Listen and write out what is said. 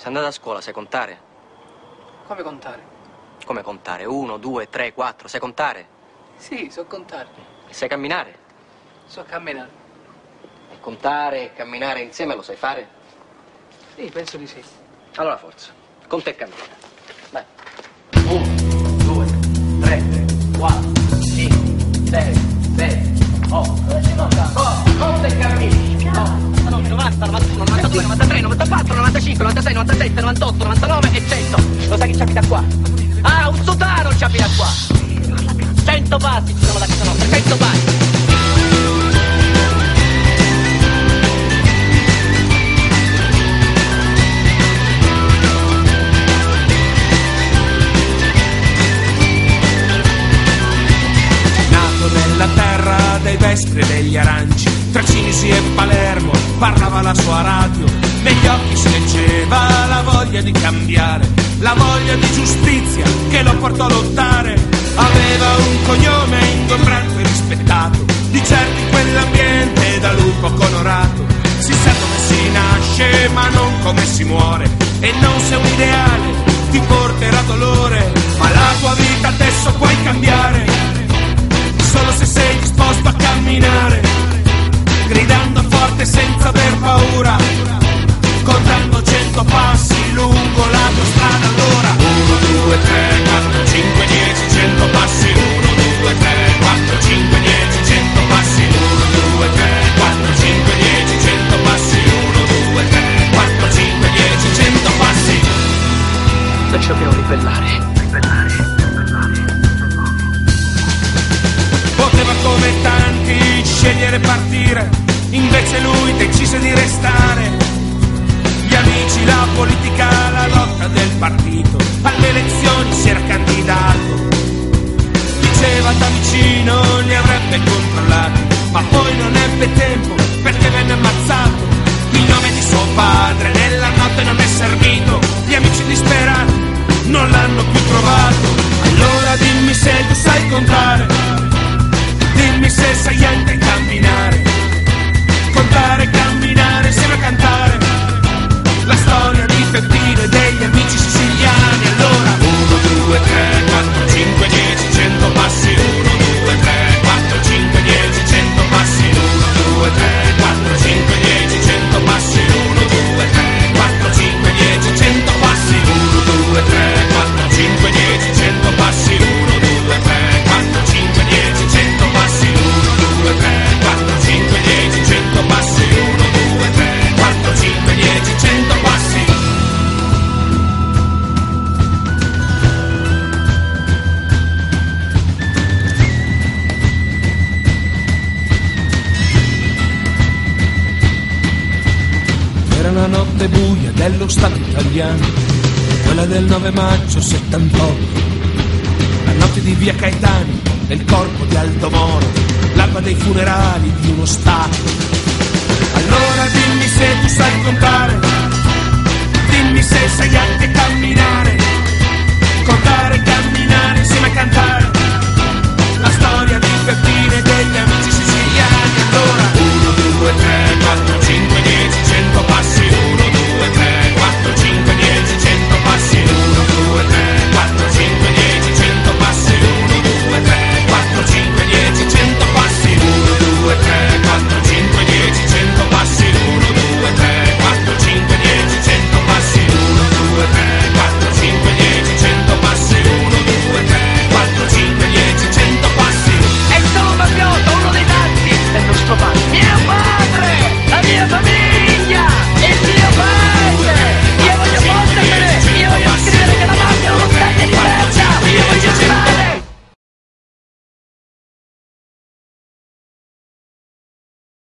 Sei andata a scuola, sai contare? Come contare? Come contare? Uno, due, tre, quattro, sai contare? Sì, so contare. E sai camminare? So camminare. E contare e camminare insieme lo sai fare? Sì, penso di sì. Allora forza, conta e cammina. Vai. Uno, due, tre, quattro, cinque, sei, qua? Ah, un sotaro ci abita qua. 100 passi ci sono da casa nostra, 100 passi. Nella terra dei vespri e degli aranci, tra Cinisi e Palermo parlava la sua radio, negli occhi si leggeva la voglia di cambiare, la voglia di giustizia che lo portò a lottare. Aveva un cognome ingombrante e rispettato, di in quell'ambiente da lui poco onorato. Si sa come si nasce ma non come si muore, e non se un ideale ti porterà dolore, ma la tua vita adesso puoi cambiare Noi ci dobbiamo ribellare. Poteva come tanti scegliere partire, invece lui decise di restare. Gli amici, la politica, la lotta del partito, alle elezioni si era vas a encontrar. Notte buia dello Stato italiano, quella del 9 maggio 78. La notte di via Caetani, nel corpo di Aldo Moro, l'alba dei funerali di uno Stato.